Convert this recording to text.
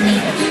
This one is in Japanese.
に